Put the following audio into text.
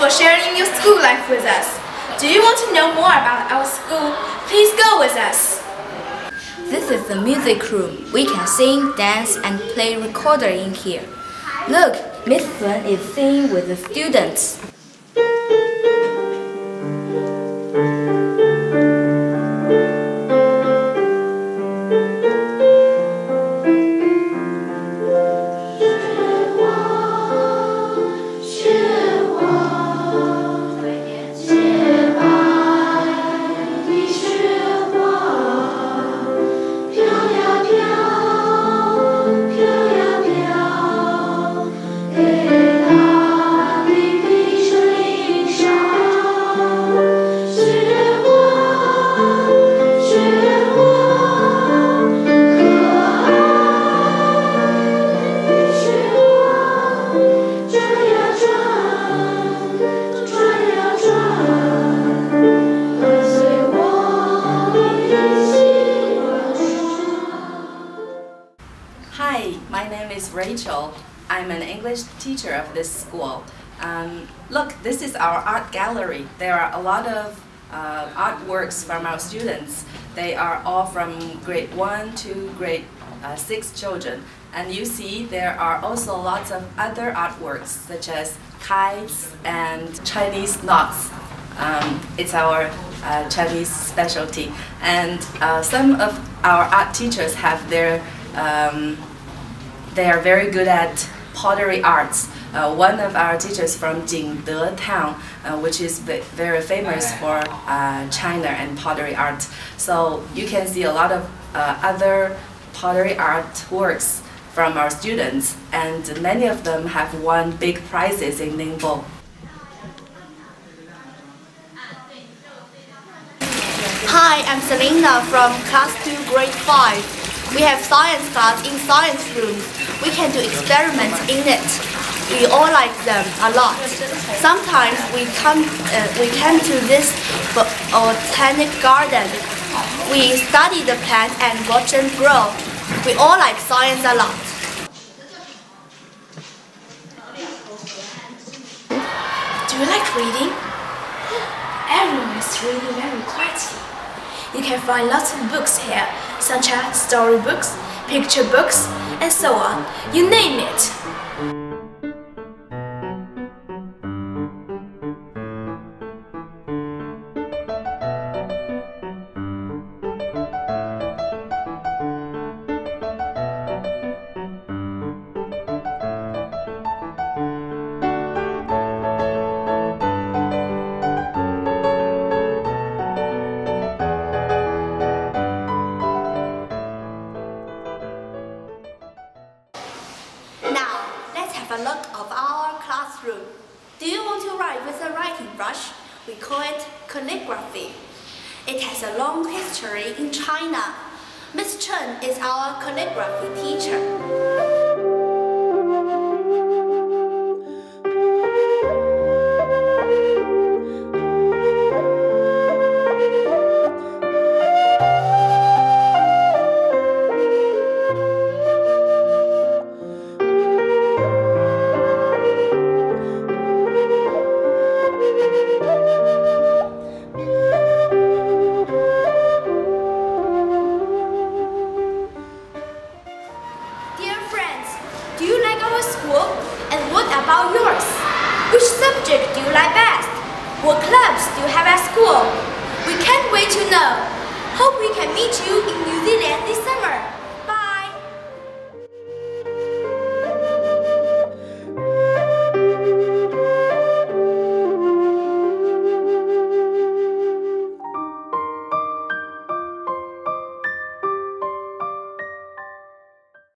for sharing your school life with us. Do you want to know more about our school? Please go with us. This is the music room. We can sing, dance, and play recorder in here. Look, Miss Sun is singing with the students. Rachel. I'm an English teacher of this school. Um, look, this is our art gallery. There are a lot of uh, artworks from our students. They are all from grade 1 to grade uh, 6 children. And you see there are also lots of other artworks such as kites and Chinese knots. Um, it's our uh, Chinese specialty. And uh, some of our art teachers have their um, they are very good at pottery arts. Uh, one of our teachers from Jingde town, uh, which is ve- very famous for uh, China and pottery art. So you can see a lot of uh, other pottery art works from our students, and many of them have won big prizes in Ningbo. Hi, I'm Selena from class 2, grade 5. We have science class in science room. We can do experiments in it. We all like them a lot. Sometimes we come, uh, we come to this bo- botanic garden. We study the plants and watch them grow. We all like science a lot. Do you like reading? Everyone is reading very quietly. You can find lots of books here, such as storybooks, picture books, and so on. You name it. Have a look of our classroom. Do you want to write with a writing brush? We call it calligraphy. It has a long history in China. Miss Chen is our calligraphy teacher. You like our school? And what about yours? Which subject do you like best? What clubs do you have at school? We can't wait to know.